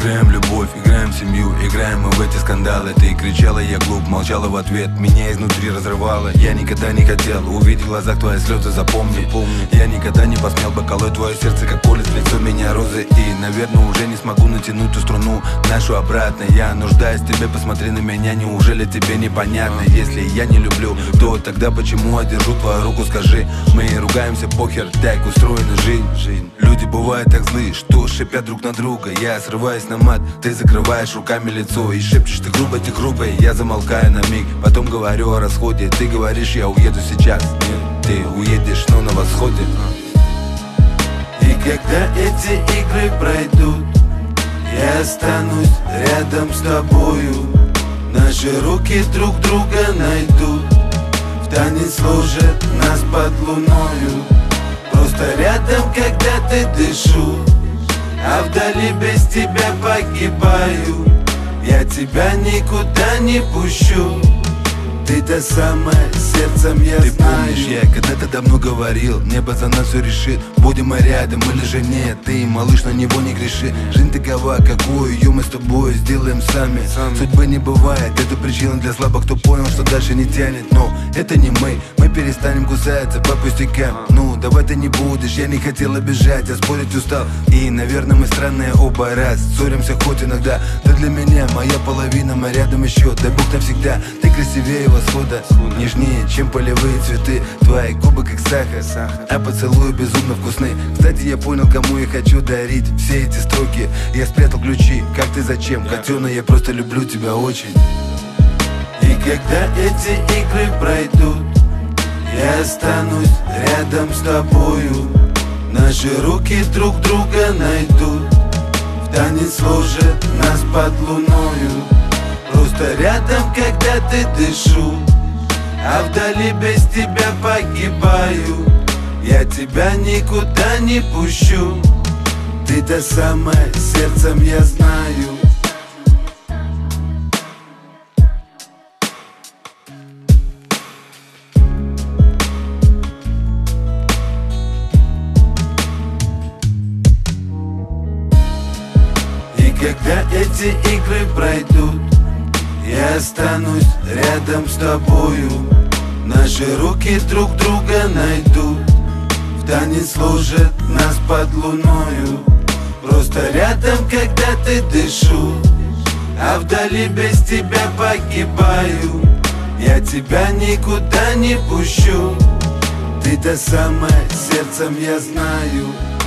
Двигаем любовь скандалы. Ты кричала, я глуп, молчала в ответ. Меня изнутри разрывало Я никогда не хотел. Увидеть в глазах твои слезы Запомни, помни Я никогда не посмел бы колоть твое сердце Как поле с лицо меня розы. И, наверное, уже не смогу натянуть ту струну Нашу обратно. Я нуждаюсь в тебе, посмотри на меня Неужели тебе непонятно? Если я не люблю, то тогда почему я держу твою руку, скажи Мы ругаемся, похер, так устроена жизнь. Люди бывают так злые, что шипят друг на друга. Я срываюсь на мат, ты закрываешь руками лицо И шепчешь ты грубо, ты грубо, я замолкаю на миг Потом говорю о расходе, ты говоришь, я уеду сейчас. Ты уедешь, но на восходе. И когда эти игры пройдут Я останусь рядом с тобою. Наши руки друг друга найдут. В танец сложат нас под луною. Просто рядом, когда ты дышу А вдали без тебя погибаю. Я тебя никуда не пущу ты то самое сердцем я Ты знаю. помнишь, я когда-то давно говорил Небо за нас все решит. Будем мы рядом или же нет? Ты, малыш, на него не греши. Жизнь такова, какую ее мы с тобой сделаем сами. Судьбы не бывает, это причина для слабых Кто понял, что дальше не тянет. Но это не мы, мы перестанем кусаться по пустякам. Ну, давай ты не будешь, я не хотел обижать Я спорить устал. И, наверное, мы странные оба раз. Ссоримся хоть иногда Ты для меня моя половина, мы рядом еще Дай Бог навсегда, ты красивее восхода. Нежнее, чем полевые цветы. Твои губы как сахар, а поцелуи безумно вкусны. Кстати, я понял, кому я хочу дарить все эти строки. Я спрятал ключи, как ты зачем? Котенок, я просто люблю тебя очень. И когда эти игры пройдут Я останусь рядом с тобою. Наши руки друг друга найдут. В танец сложат нас под луною Просто рядом, когда ты дышу А вдали без тебя погибаю. Я тебя никуда не пущу Ты то самое сердцем я знаю. Когда эти игры пройдут Я останусь рядом с тобою. Наши руки друг друга найдут В танец сложат нас под луною. Просто рядом, когда ты дышу А вдали без тебя погибаю. Я тебя никуда не пущу. Ты то самое сердцем я знаю